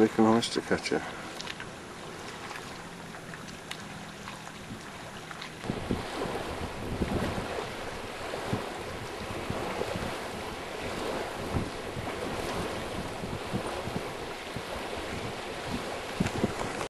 American oyster catcher.